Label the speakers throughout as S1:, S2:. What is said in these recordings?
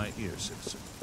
S1: my ear, citizen.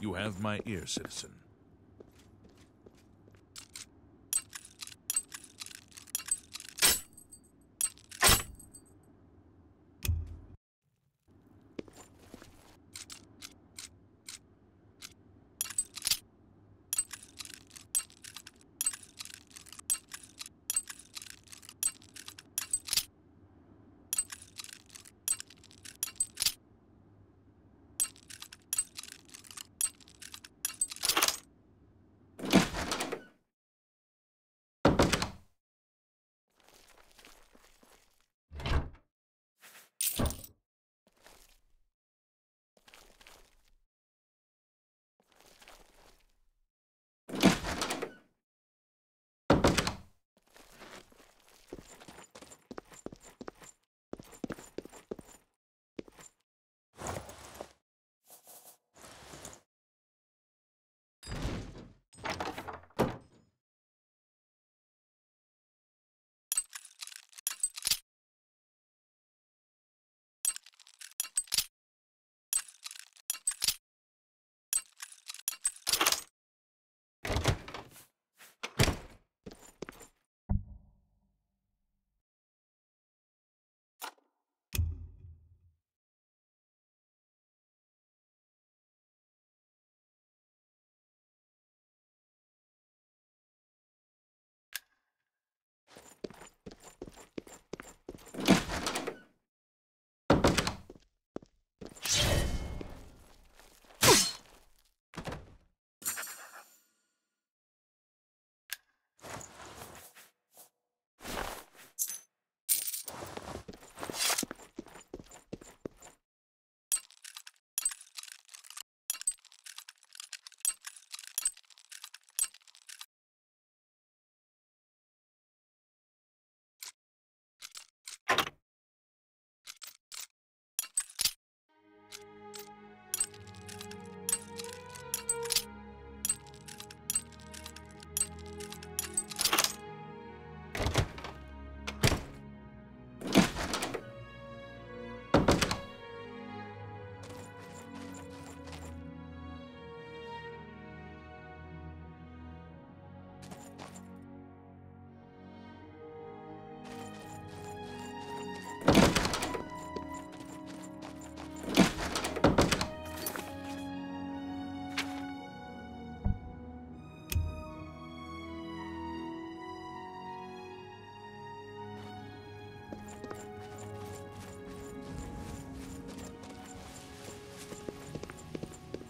S1: You have my ear, citizen.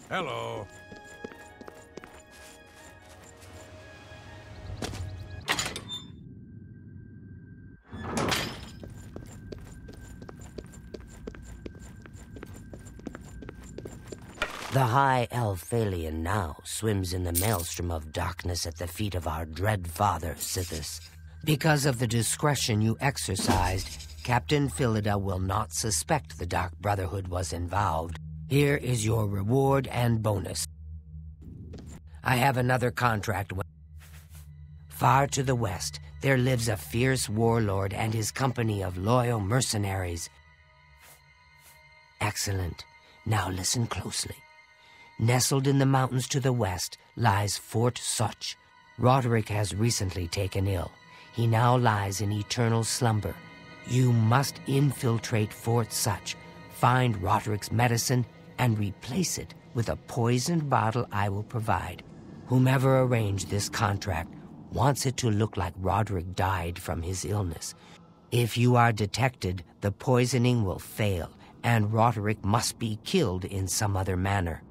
S1: Hello.
S2: The High Elf Faelian now swims in the maelstrom of darkness at the feet of our dread father, Sithis. Because of the discretion you exercised, Captain Philida will not suspect the Dark Brotherhood was involved. Here is your reward and bonus. I have another contract. Far to the west, there lives a fierce warlord and his company of loyal mercenaries. Excellent. Now listen closely. Nestled in the mountains to the west lies Fort Sutch. Roderick has recently taken ill. He now lies in eternal slumber. You must infiltrate Fort Sutch, find Roderick's medicine, and replace it with a poisoned bottle I will provide. Whomever arranged this contract wants it to look like Roderick died from his illness. If you are detected, the poisoning will fail, and Roderick must be killed in some other manner.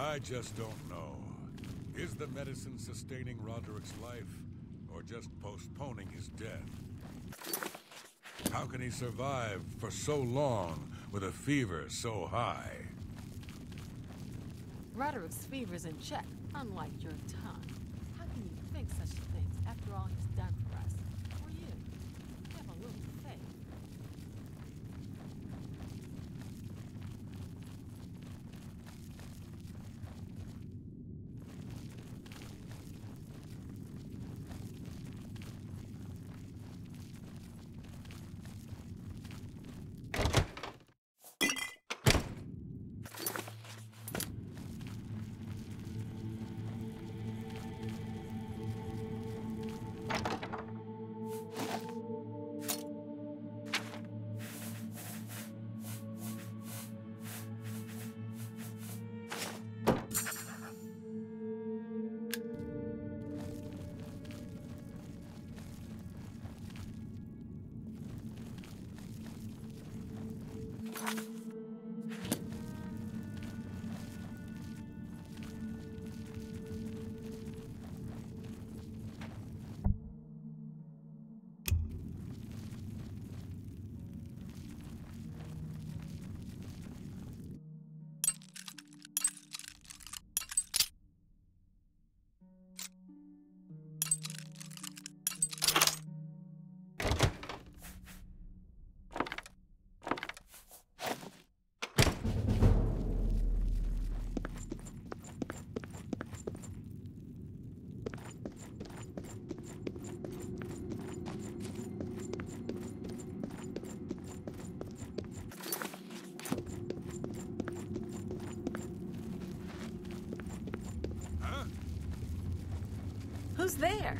S1: I just don't know. Is the medicine sustaining Roderick's life, or just postponing his death? How can he survive for so long with a fever so high?
S3: Roderick's fever's in check, unlike your tongue. Who's there?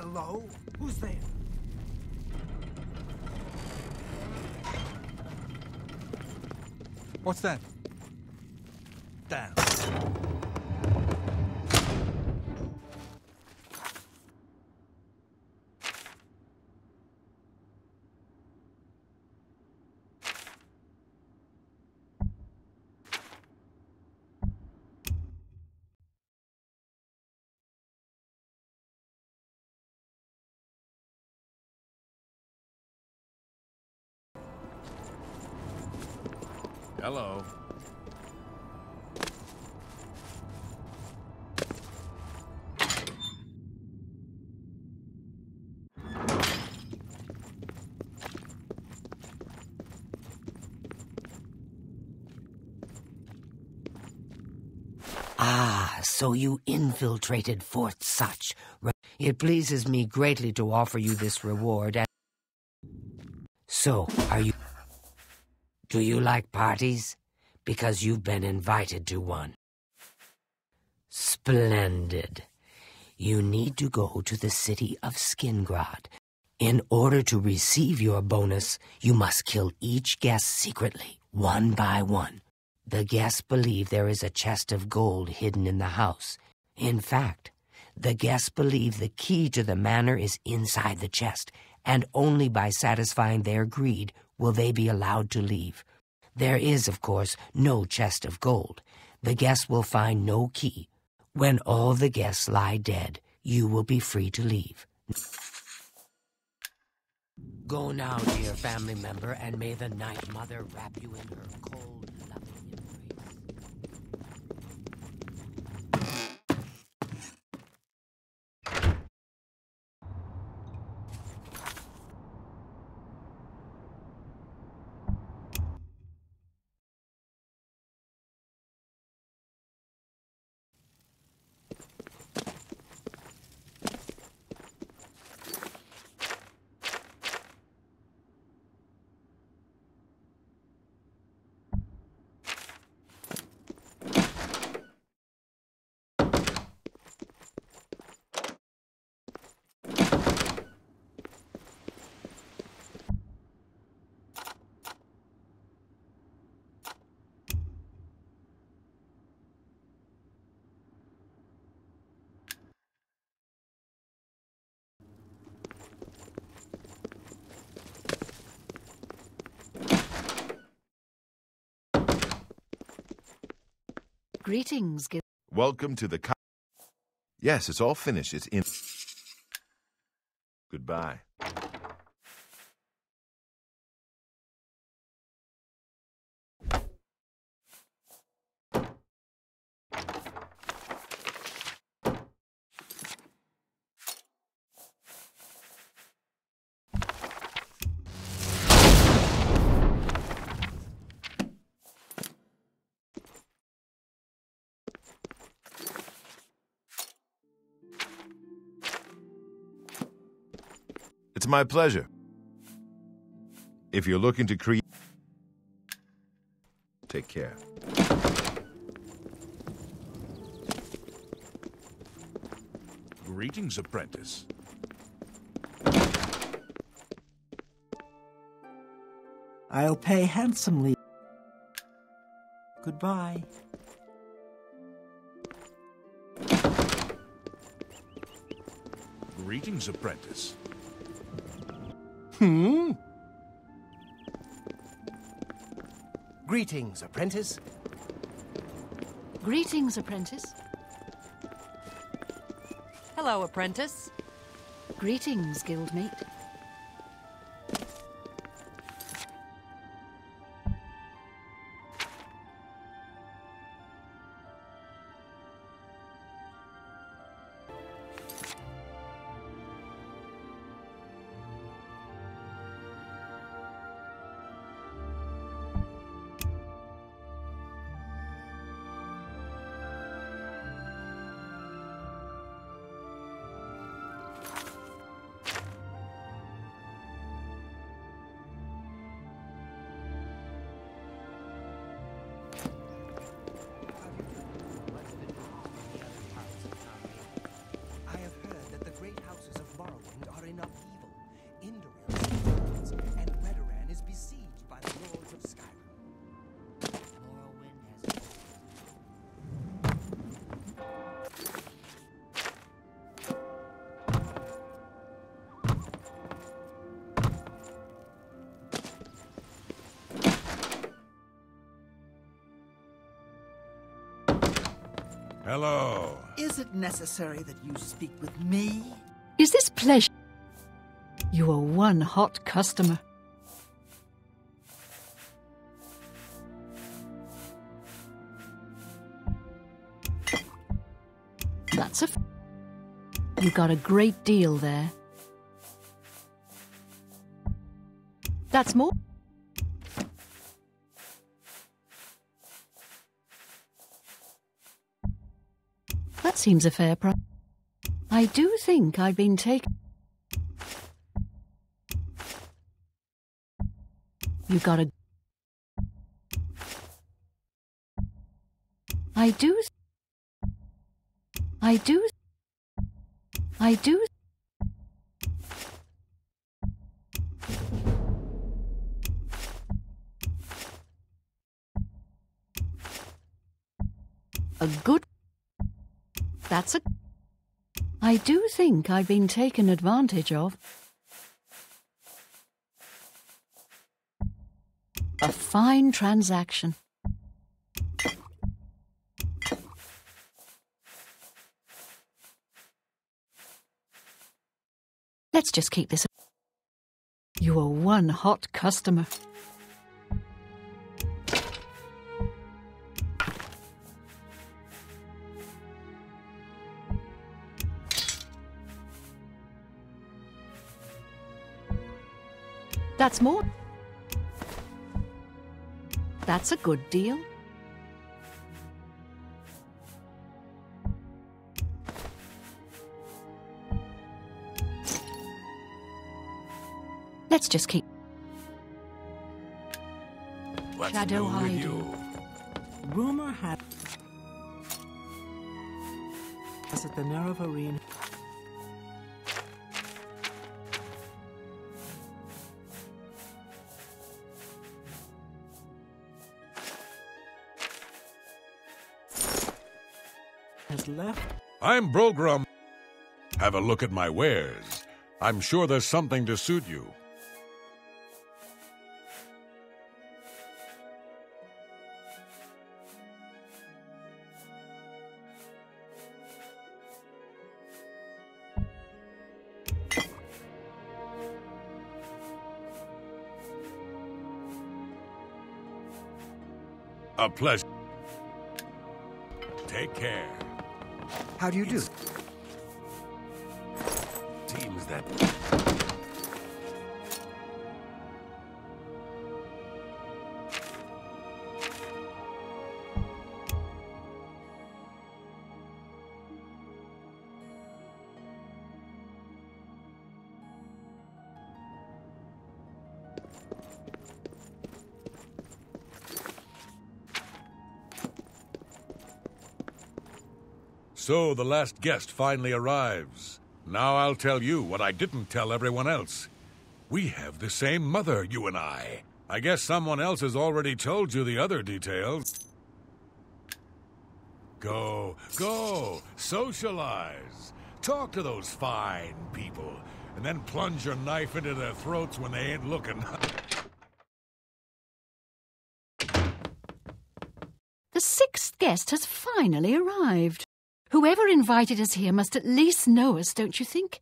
S1: Hello? Who's there? What's that?
S4: Down.
S1: Hello.
S2: Ah, so you infiltrated Fort Sutch. It pleases me greatly to offer you this reward. And so, are you. Do you like parties? Because you've been invited to one. Splendid. You need to go to the city of Skingrad. In order to receive your bonus, you must kill each guest secretly, one by one. The guests believe there is a chest of gold hidden in the house. In fact, the guests believe the key to the manor is inside the chest, and only by satisfying their greed will they be allowed to leave. There is, of course, no chest of gold. The guests will find no key. When all the guests lie dead, you will be free to leave. Go now, dear family member, and may the Night Mother wrap you in her cold,
S5: Greetings, Gil.
S4: Welcome to the. Yes, it's all finished. It's in. Goodbye. It's my pleasure. If you're looking to create. Take care.
S6: Greetings, apprentice.
S7: I'll pay handsomely. Goodbye.
S6: Greetings, apprentice.
S7: Hmm?
S8: Greetings, apprentice.
S5: Greetings, apprentice.
S9: Hello, apprentice.
S5: Greetings, guildmate.
S1: Hello.
S7: Is it necessary that you speak with me?
S5: Is this pleasure? You are one hot customer. That's a. F- you got a great deal there. That's more. Seems a fair price. I do think I've been taken. You got a. I do. I do. I do. A good. That's a. I do think I've been taken advantage of. A fine transaction. Let's just keep this. You are one hot customer. That's more. That's a good deal. Let's just keep.
S1: What's
S5: Shadow
S1: new with
S5: hiding.
S1: you?
S7: Rumor has it the Nerevarine has left.
S1: I'm Brogrum. Have a look at my wares. I'm sure there's something to suit you. A pleasure. Take care.
S8: How do you do?
S1: Seems that So the last guest finally arrives. Now I'll tell you what I didn't tell everyone else. We have the same mother, you and I. I guess someone else has already told you the other details. Go, go, socialize. Talk to those fine people, and then plunge your knife into their throats when they ain't looking.
S5: The sixth guest has finally arrived. Whoever invited us here must at least know us, don't you think?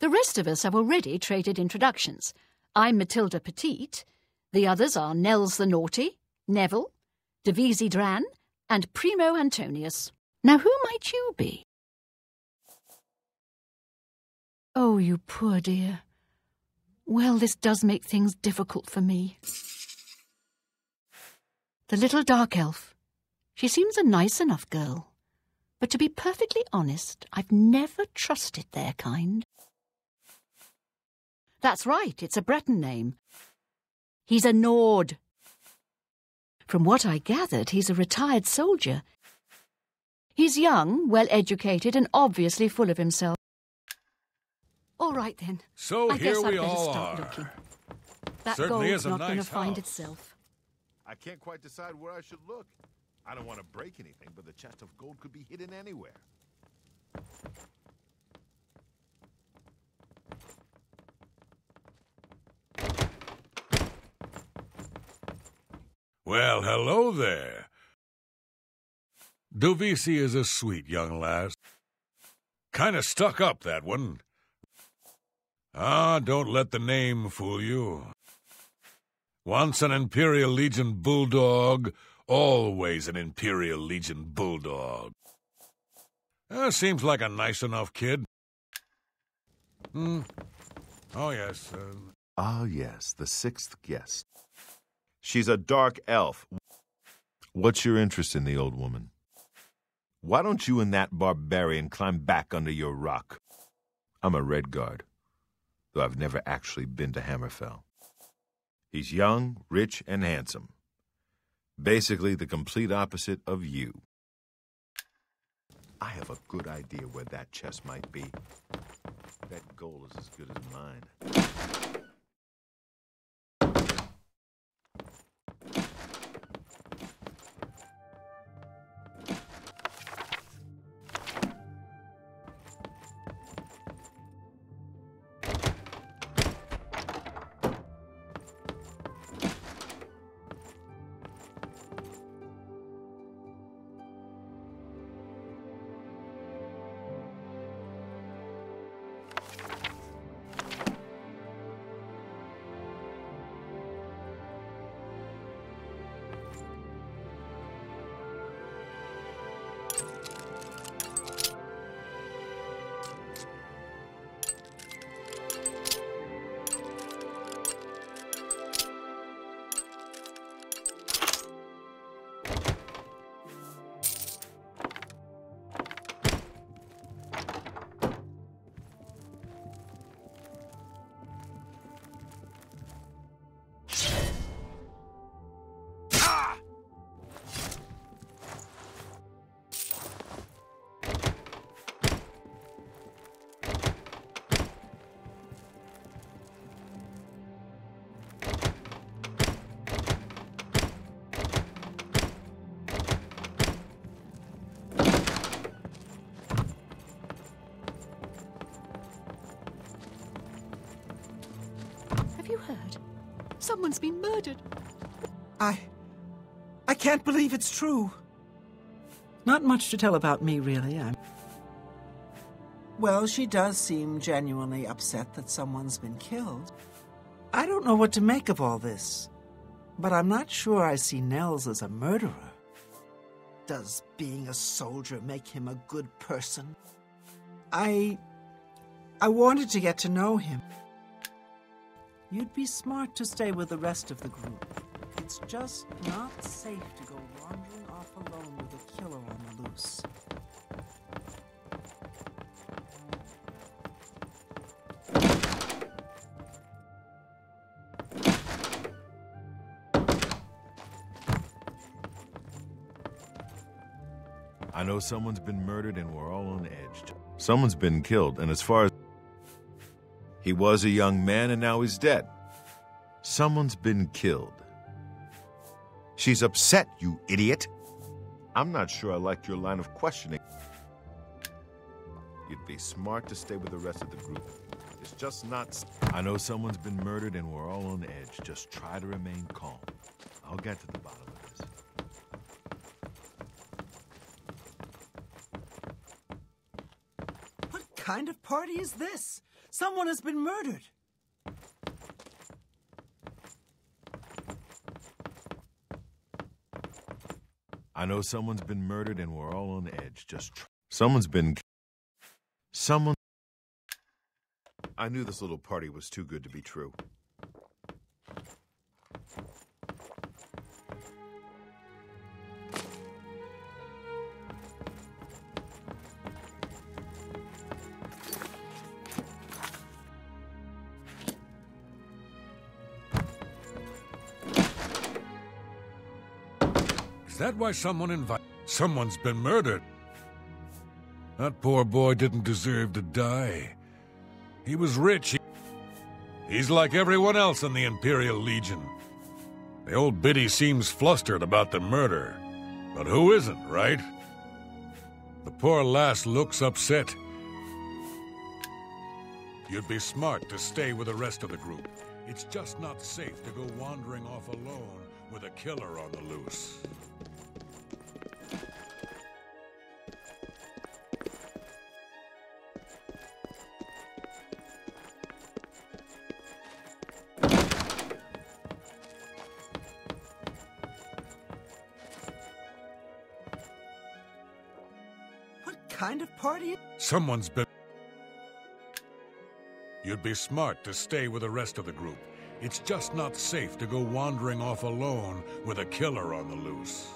S5: The rest of us have already traded introductions. I'm Matilda Petit. The others are Nels the Naughty, Neville, Dovesi Dran, and Primo Antonius. Now, who might you be? Oh, you poor dear. Well, this does make things difficult for me. The little dark elf. She seems a nice enough girl. But to be perfectly honest, I've never trusted their kind. That's right, it's a Breton name. He's a Nord. From what I gathered, he's a retired soldier. He's young, well educated, and obviously full of himself. All right then.
S1: So
S5: I
S1: here
S5: guess I'd
S1: we
S5: better
S1: all
S5: start
S1: are.
S5: looking. That
S1: Certainly
S5: gold's
S1: is a
S5: not going to find itself.
S4: I can't quite decide where I should look. I don't want to break anything, but the chest of gold could be hidden anywhere.
S1: Well, hello there. Dovesi is a sweet young lass. Kinda stuck up, that one. Ah, don't let the name fool you. Once an Imperial Legion bulldog, always an Imperial Legion bulldog. Uh, seems like a nice enough kid. Hmm. Oh, yes. Uh,
S4: Ah, yes, the sixth guest. She's a dark elf. What's your interest in the old woman? Why don't you and that barbarian climb back under your rock? I'm a Redguard, though I've never actually been to Hammerfell. He's young, rich, and handsome. Basically, the complete opposite of you. I have a good idea where that chest might be. That gold is as good as mine.
S5: Someone's been murdered.
S7: I. I can't believe it's true. Not much to tell about me, really. I'm. Well, she does seem genuinely upset that someone's been killed. I don't know what to make of all this, but I'm not sure I see Nels as a murderer. Does being a soldier make him a good person? I. I wanted to get to know him. You'd be smart to stay with the rest of the group. It's just not safe to go wandering off alone with a killer on the loose.
S4: I know someone's been murdered and we're all on edge. Someone's been killed, and as far as. He was a young man and now he's dead. Someone's been killed. She's upset, you idiot. I'm not sure I liked your line of questioning. You'd be smart to stay with the rest of the group. It's just not. I know someone's been murdered and we're all on edge. Just try to remain calm. I'll get to the bottom of this.
S7: What kind of party is this? Someone has been murdered.
S4: I know someone's been murdered and we're all on edge. Just someone's been. Someone. I knew this little party was too good to be true.
S1: That why someone invited? Someone's been murdered. That poor boy didn't deserve to die. He was rich. He- He's like everyone else in the Imperial Legion. The old biddy seems flustered about the murder. But who isn't, right? The poor lass looks upset. You'd be smart to stay with the rest of the group. It's just not safe to go wandering off alone with a killer on the loose.
S7: Party?
S1: Someone's been. You'd be smart to stay with the rest of the group. It's just not safe to go wandering off alone with a killer on the loose.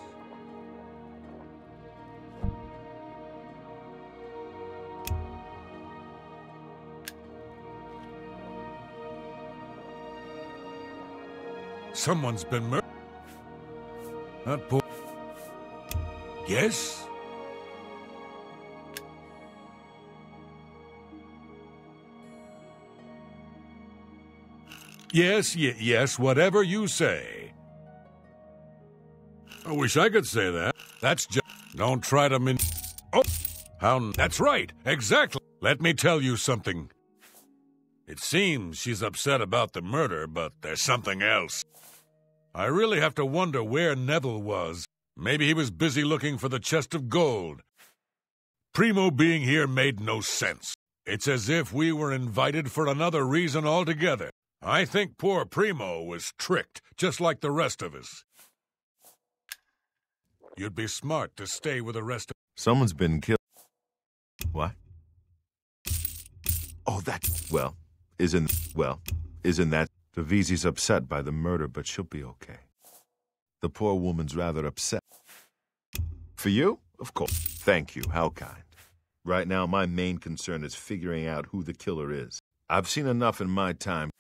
S1: Someone's been murdered. That poor. Yes? Yes, yes, whatever you say. I wish I could say that. That's just. Don't try to min. Oh, how. That's right, exactly. Let me tell you something. It seems she's upset about the murder, but there's something else. I really have to wonder where Neville was. Maybe he was busy looking for the chest of gold. Primo being here made no sense. It's as if we were invited for another reason altogether. I think poor Primo was tricked, just like the rest of us. You'd be smart to stay with the rest of.
S4: Someone's been killed. What? Oh, that. Well, isn't. Well, isn't that. Dovesi's upset by the murder, but she'll be okay. The poor woman's rather upset. For you? Of course. Thank you. How kind. Right now, my main concern is figuring out who the killer is. I've seen enough in my time.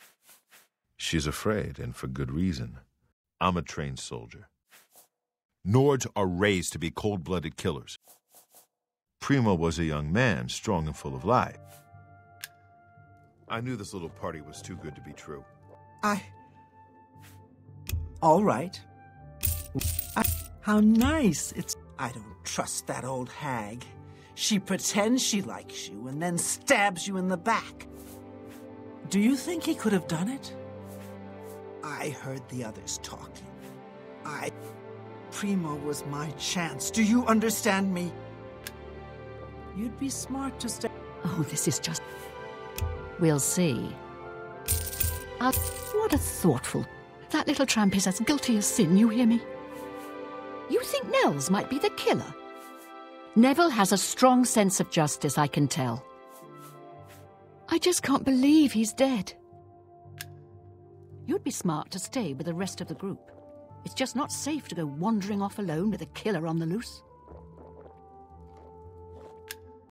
S4: She's afraid, and for good reason. I'm a trained soldier. Nords are raised to be cold blooded killers. Primo was a young man, strong and full of life. I knew this little party was too good to be true.
S7: I. All right. I... How nice. It's. I don't trust that old hag. She pretends she likes you and then stabs you in the back. Do you think he could have done it? I heard the others talking. I. Primo was my chance. Do you understand me? You'd be smart to stay.
S5: Oh, this is just. We'll see. Uh, what a thoughtful. That little tramp is as guilty as sin, you hear me? You think Nels might be the killer? Neville has a strong sense of justice, I can tell. I just can't believe he's dead. You'd be smart to stay with the rest of the group. It's just not safe to go wandering off alone with a killer on the loose.